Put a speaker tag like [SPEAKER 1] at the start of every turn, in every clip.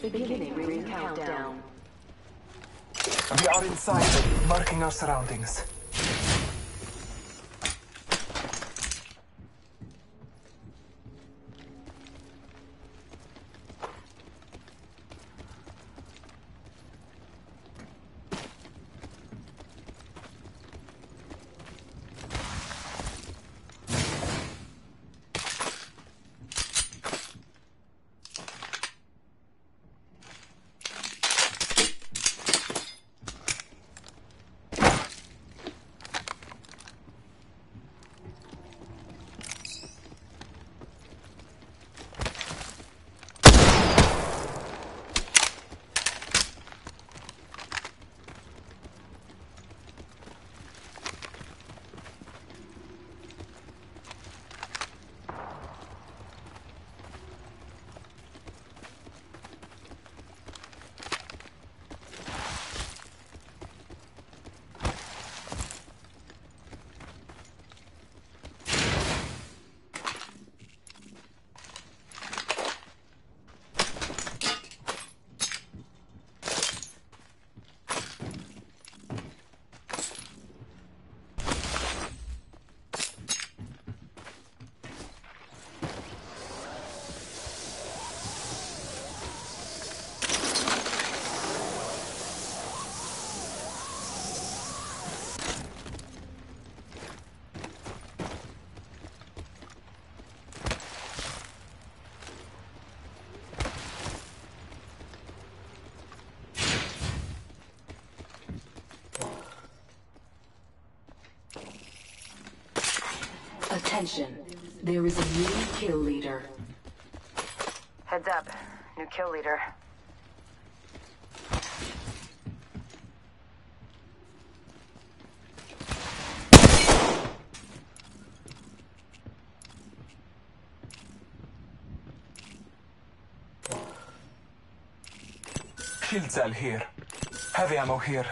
[SPEAKER 1] Beginning ring countdown.
[SPEAKER 2] We are inside, marking our surroundings.
[SPEAKER 1] Attention. There is a new kill leader.
[SPEAKER 3] Heads up. New kill leader.
[SPEAKER 2] Shield cell here. Heavy ammo here.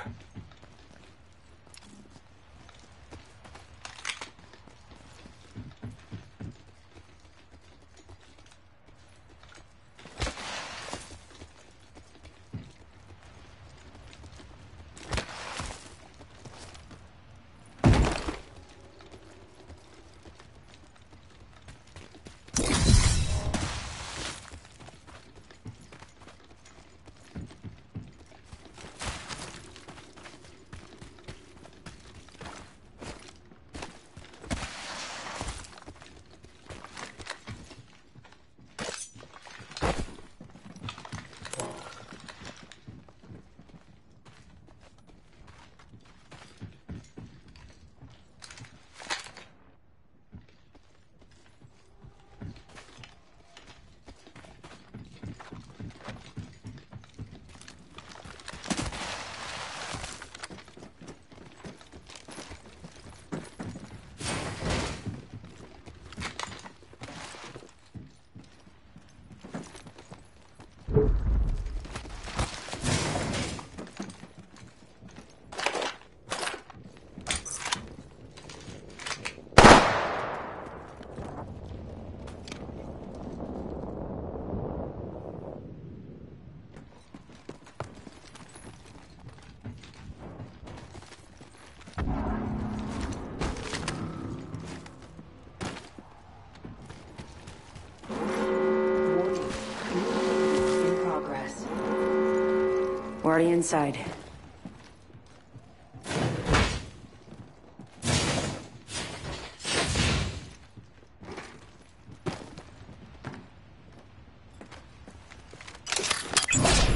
[SPEAKER 3] Already inside.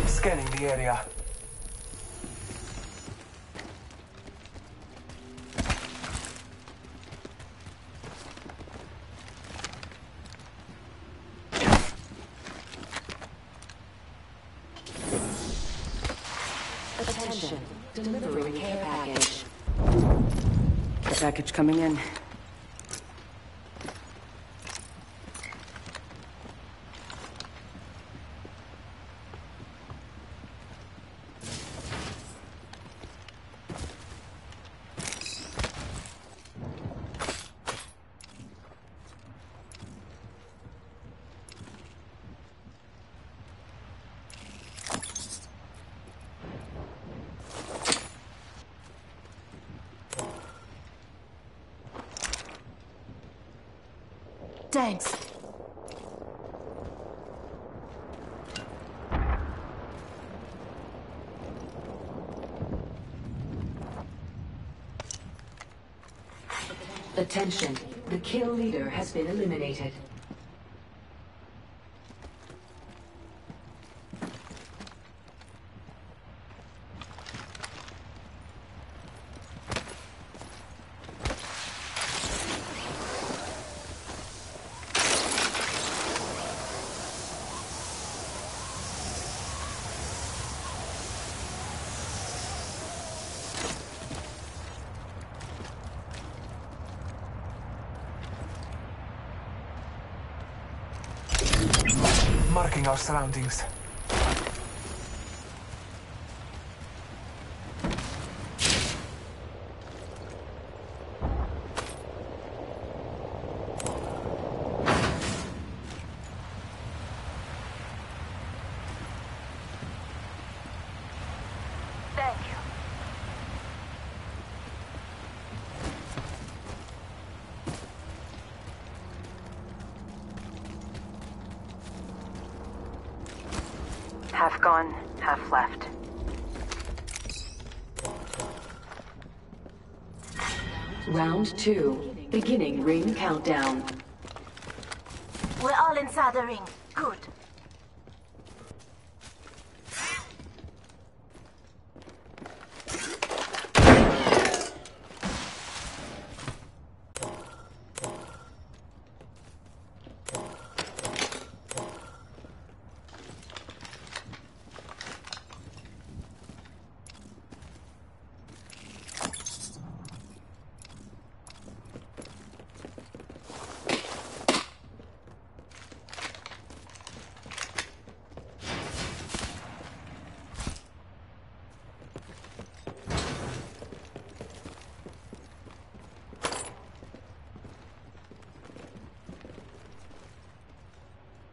[SPEAKER 2] Scanning the area.
[SPEAKER 1] Attention. Delivering care package.
[SPEAKER 3] Coming in.
[SPEAKER 4] Thanks.
[SPEAKER 1] Attention, the kill leader has been eliminated.
[SPEAKER 2] Marking our surroundings.
[SPEAKER 3] Thank you. Half gone, half left.
[SPEAKER 1] Round two, beginning ring countdown.
[SPEAKER 4] We're all inside the ring. Good.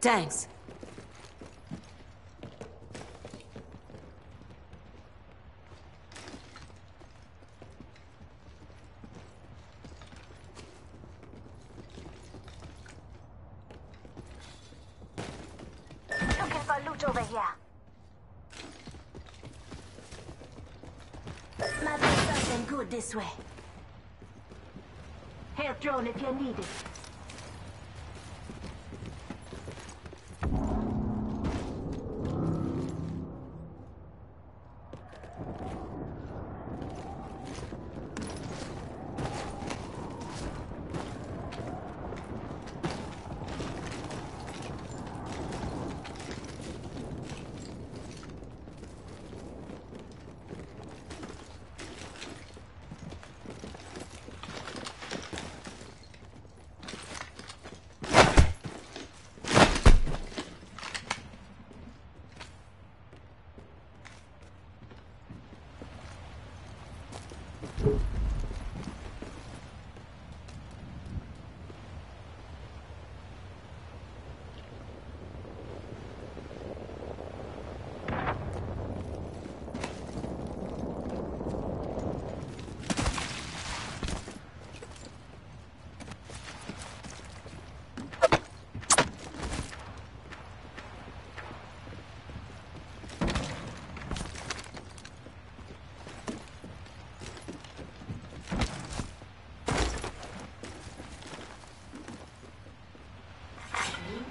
[SPEAKER 4] Thanks. Looking for loot over here. Might be something good this way. Health drone if you need it.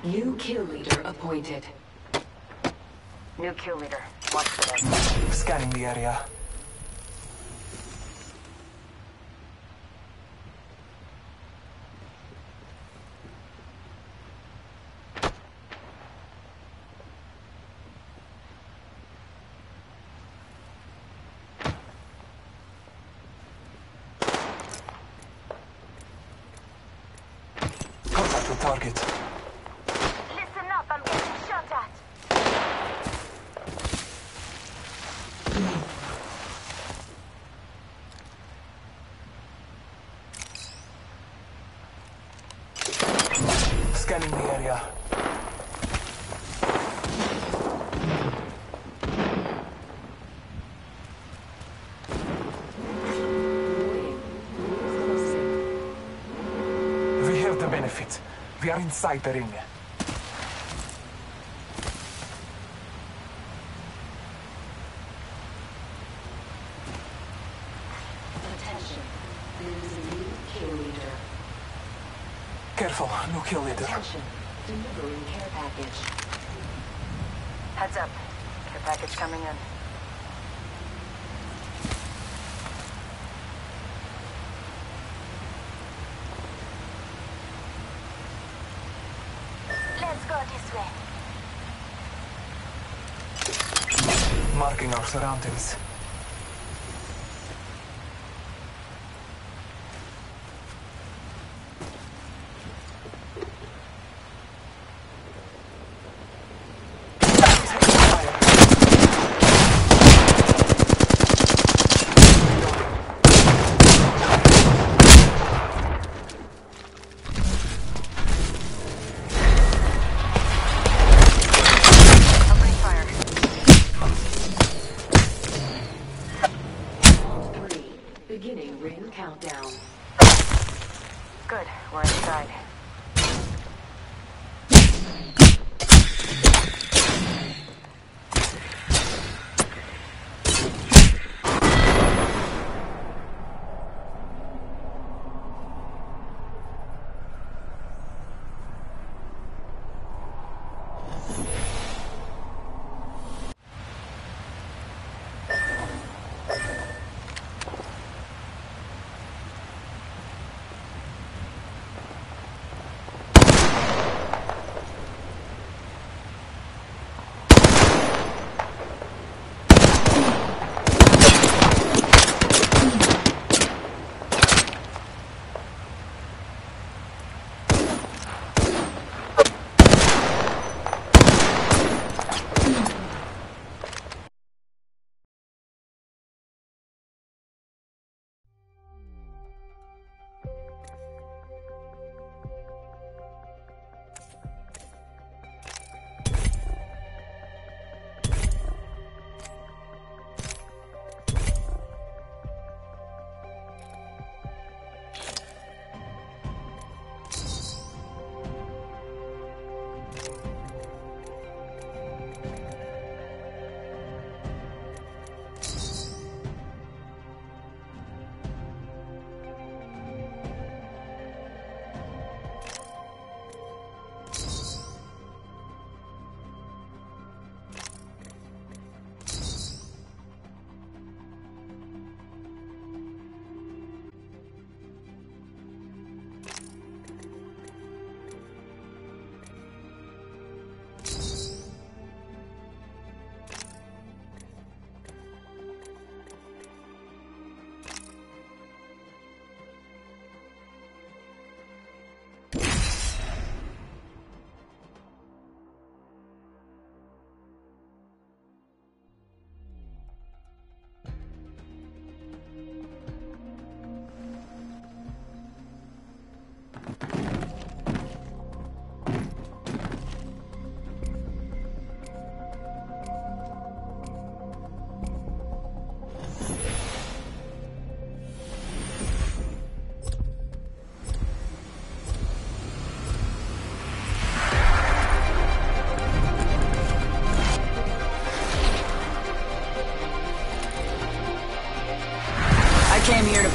[SPEAKER 1] New kill leader appointed.
[SPEAKER 3] New kill leader. Watch for them.
[SPEAKER 2] Scanning the area. Contact with target. Are inside the ring.
[SPEAKER 1] Attention. There is a new kill leader.
[SPEAKER 2] Careful, no kill leader.
[SPEAKER 1] Attention. Delivering care package.
[SPEAKER 3] Heads up. Care package coming in.
[SPEAKER 2] Surroundings.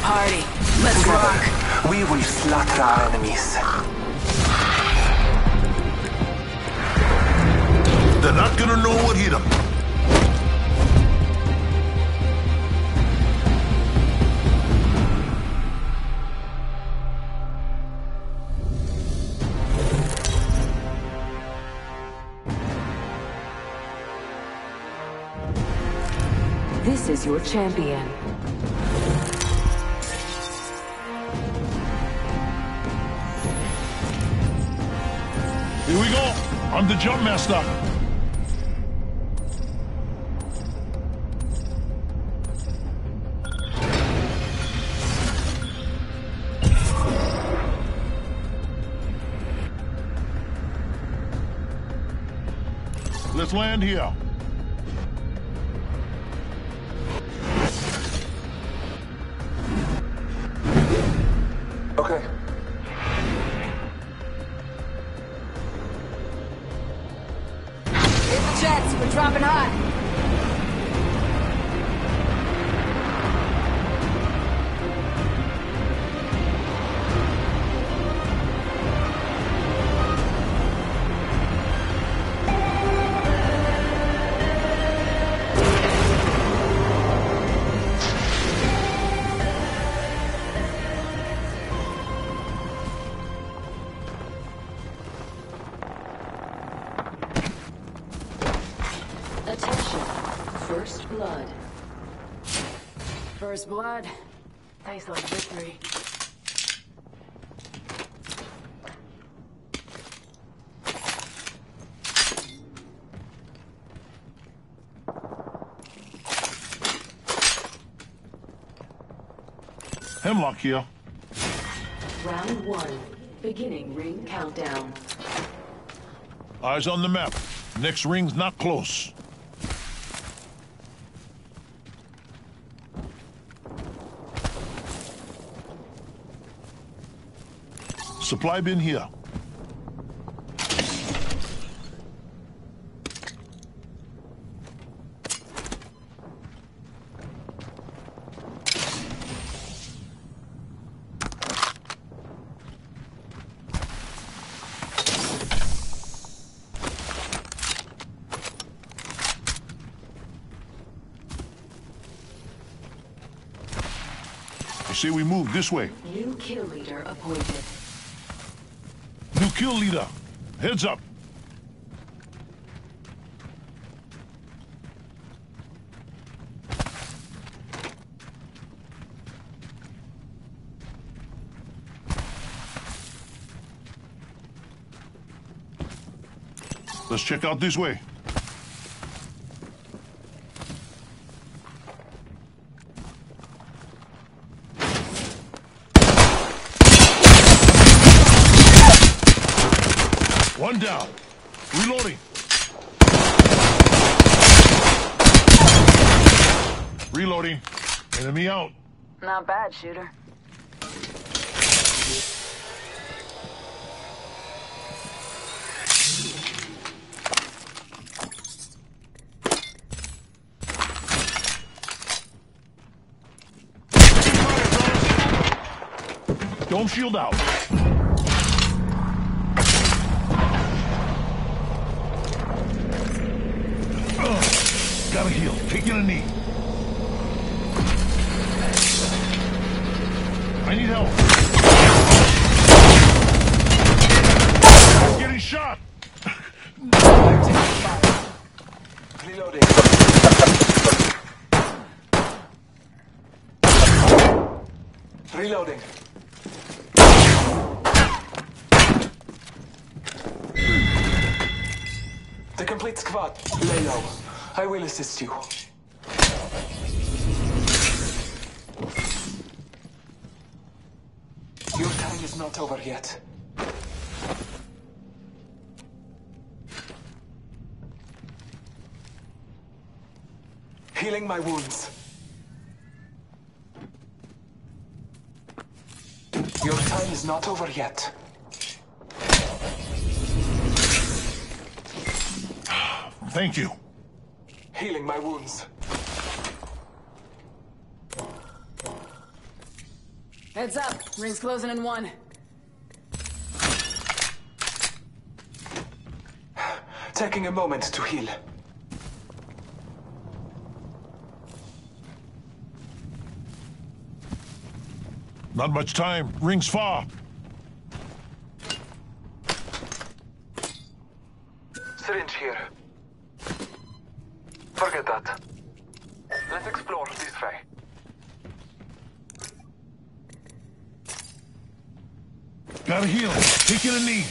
[SPEAKER 5] Party. Let's rock.
[SPEAKER 2] Together, we will slaughter our enemies.
[SPEAKER 6] They're not gonna know what hit them.
[SPEAKER 1] This is your champion.
[SPEAKER 6] I'm the jump master. Let's land here.
[SPEAKER 1] First blood.
[SPEAKER 5] Tastes like victory.
[SPEAKER 6] Hemlok here.
[SPEAKER 1] Round one. Beginning ring countdown.
[SPEAKER 6] Eyes on the map. Next ring's not close. Supply bin here. Say we move this way.
[SPEAKER 1] New kill leader appointed.
[SPEAKER 6] Kill leader. Heads up. Let's check out this way. One down. Reloading. Reloading. Enemy out.
[SPEAKER 5] Not bad, shooter.
[SPEAKER 6] Dome shield out. Gotta heal. Taking a knee. I need help. Getting shot.
[SPEAKER 2] Reloading. Reloading. The complete squad. Lay low. I will assist you. Not over yet. Healing my wounds. Your time is not over yet.
[SPEAKER 6] Thank you.
[SPEAKER 2] Healing my wounds.
[SPEAKER 5] Heads up. Ring's closing in one.
[SPEAKER 2] Taking a moment to heal.
[SPEAKER 6] Not much time. Rings far.
[SPEAKER 2] Syringe here. Forget that. Let's explore this way.
[SPEAKER 6] Gotta heal. Taking a knee.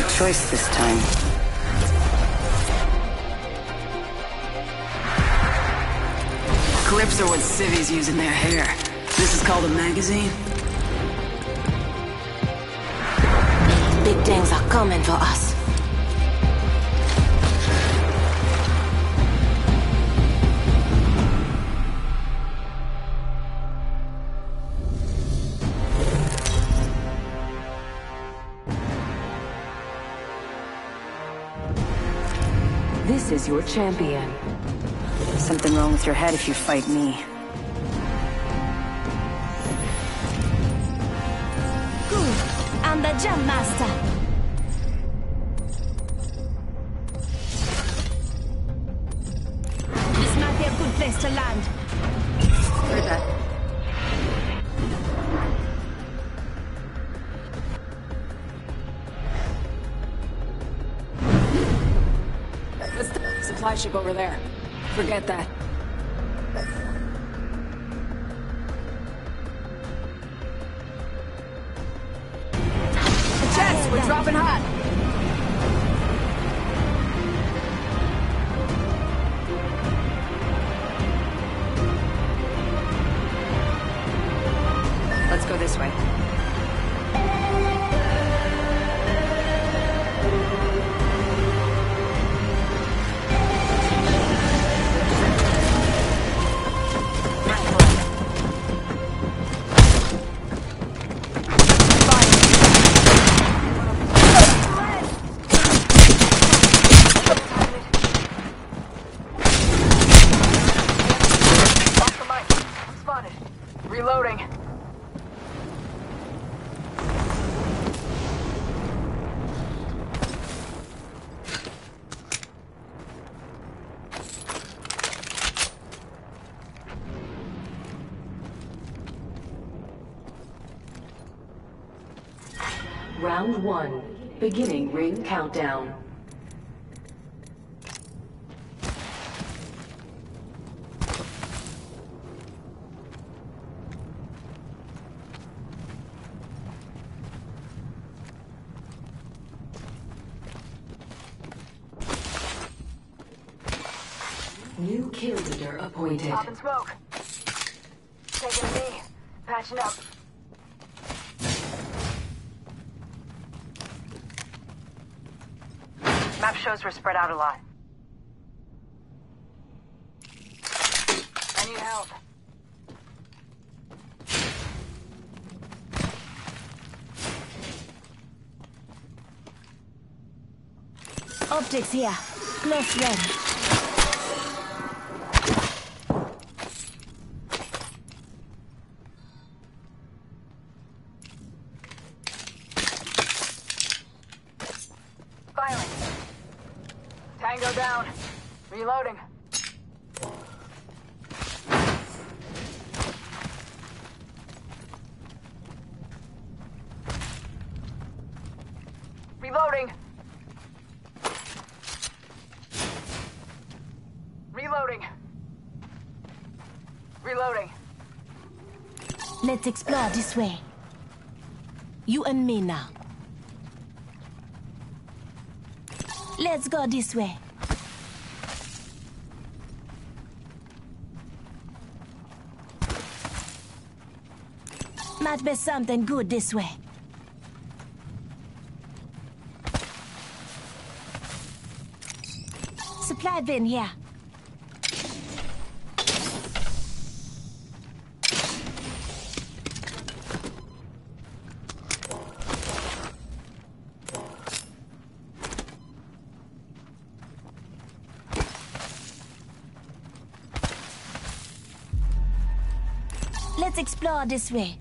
[SPEAKER 5] Right choice this time. Clips are what civvies use in their hair. This is called a magazine?
[SPEAKER 4] Big things are coming for us.
[SPEAKER 5] This is champion. Something wrong with your head if you fight me.
[SPEAKER 4] Good. I'm the Jump Master.
[SPEAKER 5] Forget that.
[SPEAKER 1] Round one. Beginning ring countdown. New kill leader appointed.
[SPEAKER 3] Pop and smoke. Taking a knee. Patching up. Map shows we're spread out a lot. I need help.
[SPEAKER 4] Optics here. Close range.
[SPEAKER 3] Reloading. Reloading. Reloading. Reloading.
[SPEAKER 4] Let's explore this way. You and me now. Let's go this way. Might be something good this way. Supply bin here. Let's explore this way.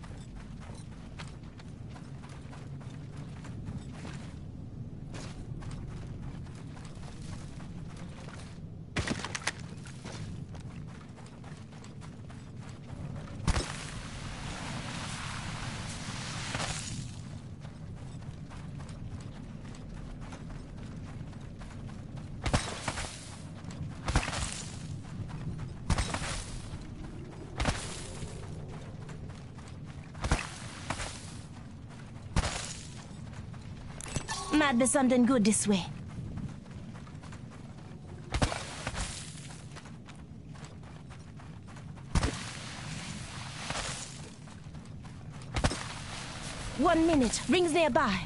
[SPEAKER 4] Might be something good this way. One minute. Rings nearby.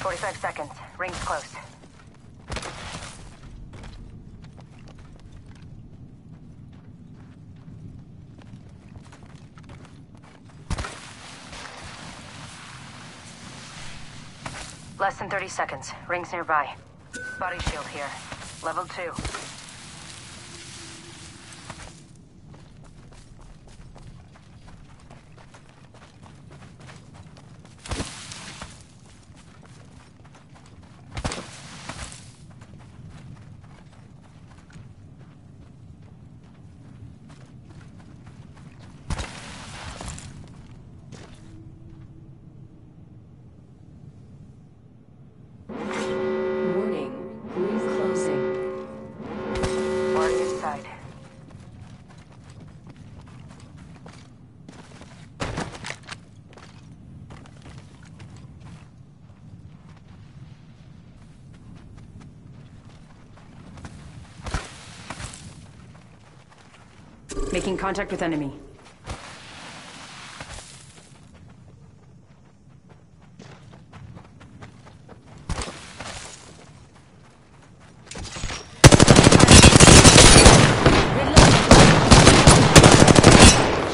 [SPEAKER 3] Forty-five seconds. Ring's close. Less than 30 seconds. Rings nearby. Body shield here. Level 2.
[SPEAKER 1] Warning. Ring closing.
[SPEAKER 3] Already inside.
[SPEAKER 1] Making contact with enemy.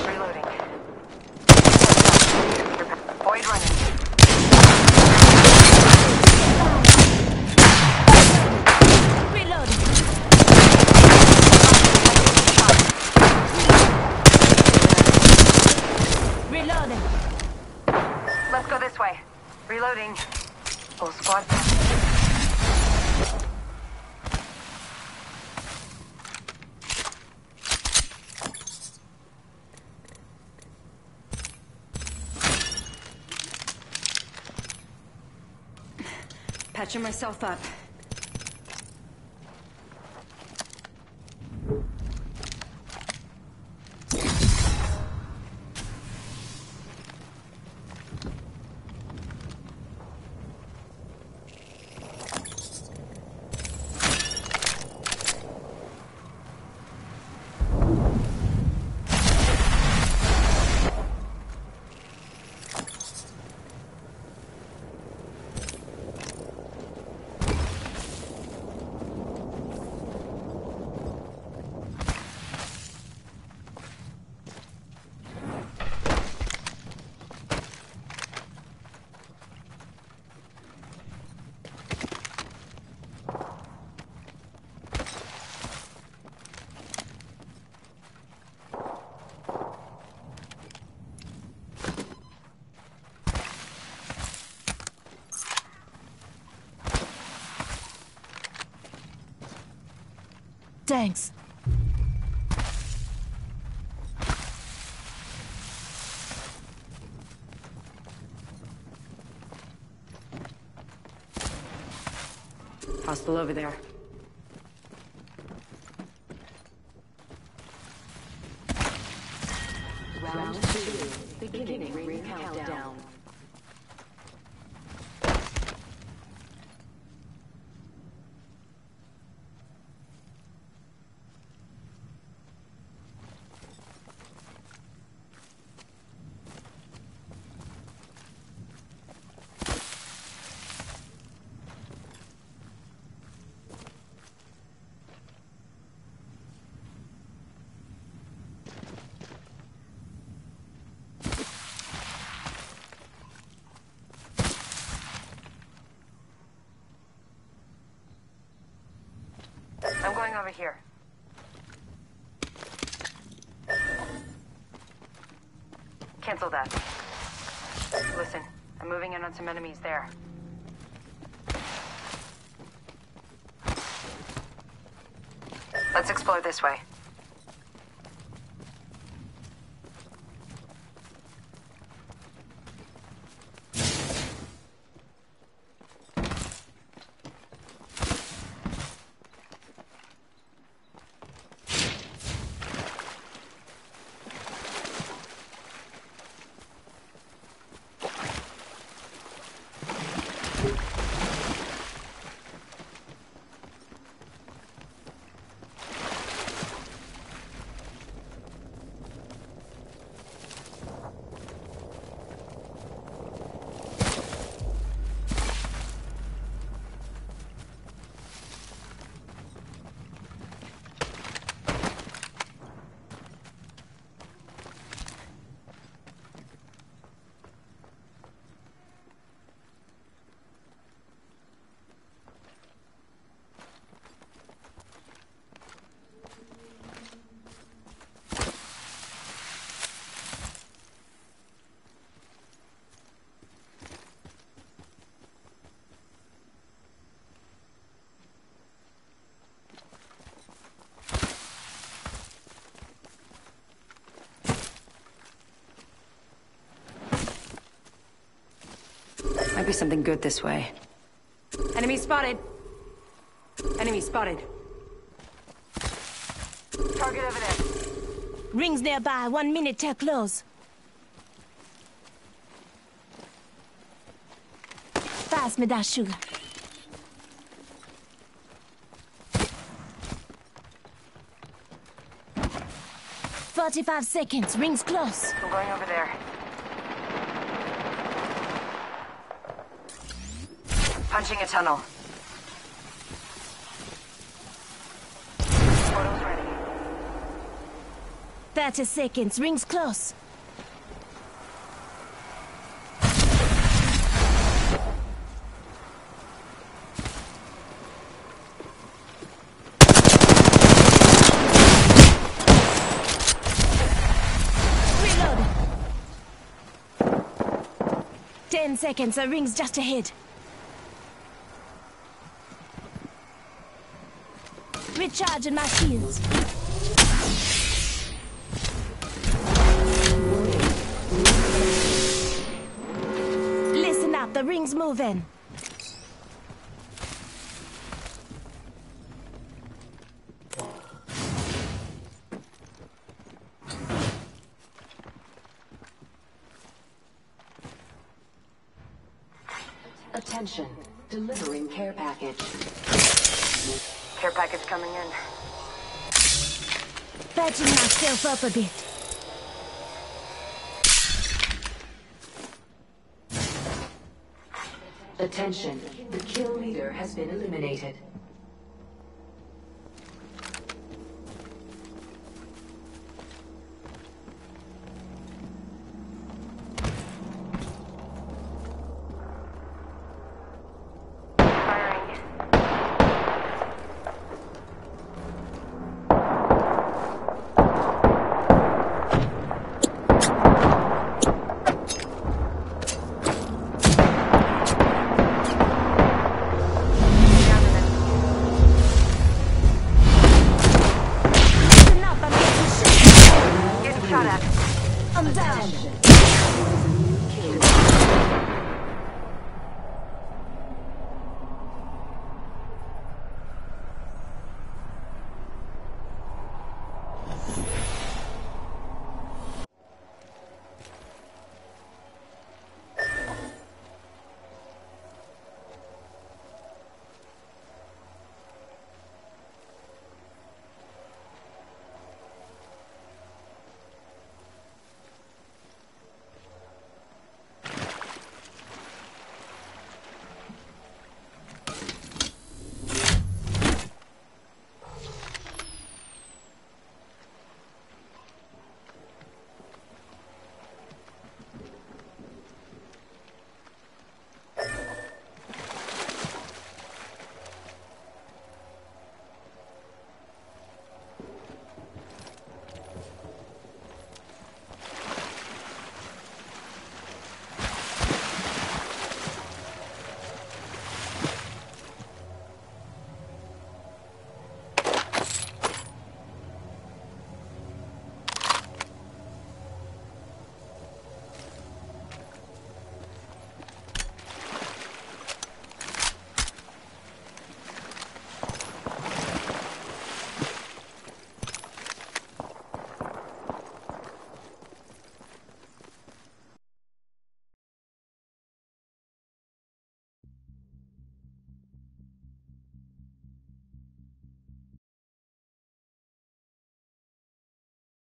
[SPEAKER 3] Reloading. Void running.
[SPEAKER 4] Reloading. Reloading.
[SPEAKER 3] Let's go this way. Reloading. Full squad.
[SPEAKER 5] Patching myself up.
[SPEAKER 4] Thanks.
[SPEAKER 5] Hostile over there.
[SPEAKER 1] Round two. Beginning ring countdown.
[SPEAKER 3] I'm going over here. Cancel that. Listen, I'm moving in on some enemies there. Let's explore this way.
[SPEAKER 5] Might be something good this way. Enemy spotted. Enemy spotted.
[SPEAKER 3] Target over there.
[SPEAKER 4] Rings nearby. One minute till close. Fast med that sugar. Forty-five seconds. Rings close.
[SPEAKER 3] I'm going over there. Punching a tunnel. Ready.
[SPEAKER 4] Thirty seconds. Rings close. Reload. Ten seconds. The ring's just ahead. Recharging my shields. Listen up, the ring's moving.
[SPEAKER 1] Attention. Delivering care package.
[SPEAKER 3] Care package coming in.
[SPEAKER 4] Patching myself up a bit.
[SPEAKER 1] Attention. The kill leader has been eliminated.